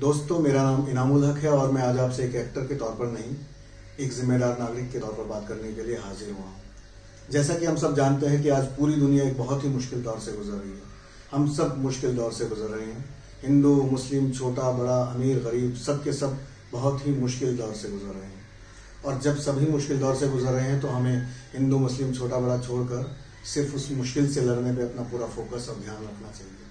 दोस्तों, मेरा नाम इनामुल हक है और मैं आज आपसे एक एक्टर के तौर पर नहीं, एक जिम्मेदार नागरिक के तौर पर बात करने के लिए हाजिर हुआ हूँ। जैसा कि हम सब जानते हैं कि आज पूरी दुनिया एक बहुत ही मुश्किल दौर से गुजर रही है। हम सब मुश्किल दौर से गुजर रहे हैं। हिंदू, मुस्लिम, छोटा, बड़ा, अमीर, गरीब, सब के सब बहुत ही मुश्किल दौर से गुजर रहे हैं। और जब सभी मुश्किल दौर से गुजर रहे हैं तो हमें हिंदू, मुस्लिम, छोटा, बड़ा छोड़कर सिर्फ़ उस मुश्किल से लड़ने पर अपना पूरा फोकस और ध्यान रखना चाहिए।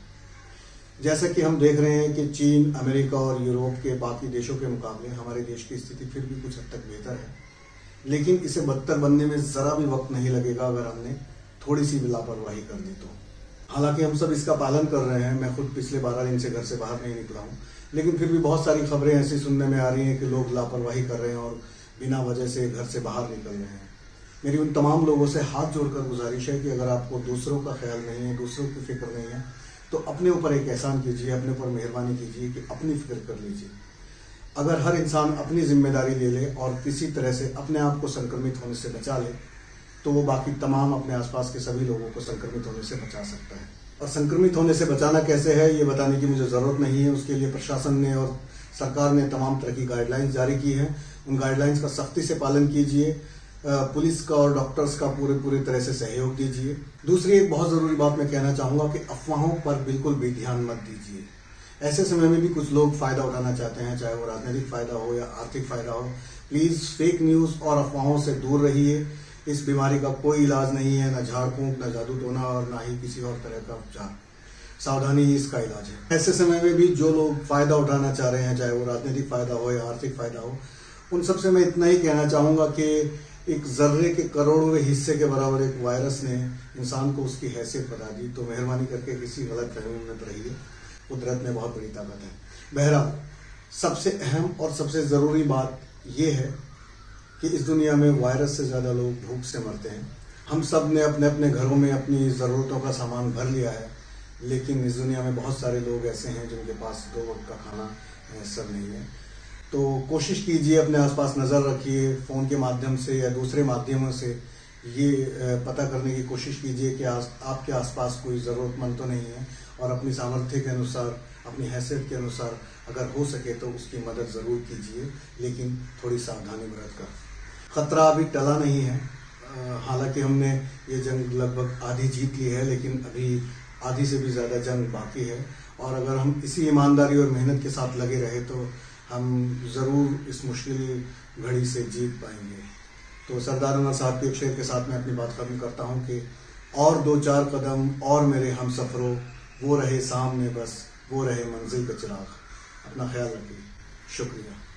जैसा कि हम देख रहे हैं कि चीन, अमेरिका और यूरोप के बाकी देशों के मुकाबले हमारे देश की स्थिति फिर भी कुछ हद तक बेहतर है। लेकिन इसे बदतर बनने में ज़रा भी वक्त नहीं लगेगा अगर हमने थोड़ी सी भी लापरवाही कर दी तो। हालाँकि हम सब इसका पालन कर रहे हैं, मैं खुद पिछले बारह दिन से घर से बाहर नहीं निकला हूँ। लेकिन फिर भी बहुत सारी खबरें ऐसी सुनने में आ रही हैं कि लोग लापरवाही कर रहे हैं और बिना वजह से घर से बाहर निकल रहे हैं। मेरी उन तमाम लोगों से हाथ जोड़कर गुजारिश है कि अगर आपको दूसरों का ख्याल नहीं है, दूसरों की फ़िक्र नहीं है तो अपने ऊपर एक एहसान कीजिए, अपने ऊपर मेहरबानी कीजिए कि अपनी फ़िक्र कर लीजिए। अगर हर इंसान अपनी ज़िम्मेदारी ले ले और किसी तरह से अपने आप को संक्रमित होने से बचा ले तो वो बाकी तमाम अपने आसपास के सभी लोगों को संक्रमित होने से बचा सकता है। और संक्रमित होने से बचाना कैसे है, ये बताने की मुझे ज़रूरत नहीं है। उसके लिए प्रशासन ने और सरकार ने तमाम तरह की गाइडलाइंस जारी की हैं। उन गाइडलाइंस का सख्ती से पालन कीजिए। पुलिस का और डॉक्टर्स का पूरे पूरी तरह से सहयोग दीजिए। दूसरी एक बहुत ज़रूरी बात मैं कहना चाहूँगा कि अफवाहों पर बिल्कुल भी ध्यान मत दीजिए। ऐसे समय में भी कुछ लोग फ़ायदा उठाना चाहते हैं, चाहे वो राजनीतिक फ़ायदा हो या आर्थिक फ़ायदा हो। प्लीज़ फेक न्यूज़ और अफवाहों से दूर रहिए। इस बीमारी का कोई इलाज नहीं है, ना झाड़ ना जादू टोना और ना ही किसी और तरह का उपचार। सावधानी इसका इलाज है। ऐसे समय में भी जो लोग फ़ायदा उठाना चाह रहे हैं, चाहे वो राजनीतिक फ़ायदा हो या आर्थिक फ़ायदा हो, उन सबसे मैं इतना ही कहना चाहूँगा कि एक जर्रे के करोड़ों हिस्से के बराबर एक वायरस ने इंसान को उसकी हैसियत बता दी। तो मेहरबानी करके किसी गलत फहमी में रहिए। कुदरत में बहुत बड़ी ताकत है। बहरहाल, सबसे अहम और सबसे ज़रूरी बात यह है कि इस दुनिया में वायरस से ज़्यादा लोग भूख से मरते हैं। हम सबने अपने अपने घरों में अपनी ज़रूरतों का सामान भर लिया है, लेकिन इस दुनिया में बहुत सारे लोग ऐसे हैं जिनके पास दो वक्त का खाना मैसर नहीं है। तो कोशिश कीजिए अपने आसपास नज़र रखिए फ़ोन के माध्यम से या दूसरे माध्यमों से ये पता करने की कोशिश कीजिए कि आस, आपके आसपास कोई ज़रूरतमंद तो नहीं है और अपनी सामर्थ्य के अनुसार अपनी हैसियत के अनुसार अगर हो सके तो उसकी मदद ज़रूर कीजिए लेकिन थोड़ी सावधानी बरत कर। ख़तरा अभी टला नहीं है। हालाँकि हमने ये जंग लगभग आधी जीत ली है लेकिन अभी आधी से भी ज़्यादा जंग बाकी है। और अगर हम इसी ईमानदारी और मेहनत के साथ लगे रहे तो हम ज़रूर इस मुश्किल घड़ी से जीत पाएँगे। तो सरदार अनवर साहब के एक शेर के साथ मैं अपनी बात खत्म करता हूँ कि और दो चार कदम और मेरे हम सफ़रों, वो रहे सामने बस, वो रहे मंजिल का चिराग। अपना ख्याल रखिए। शुक्रिया।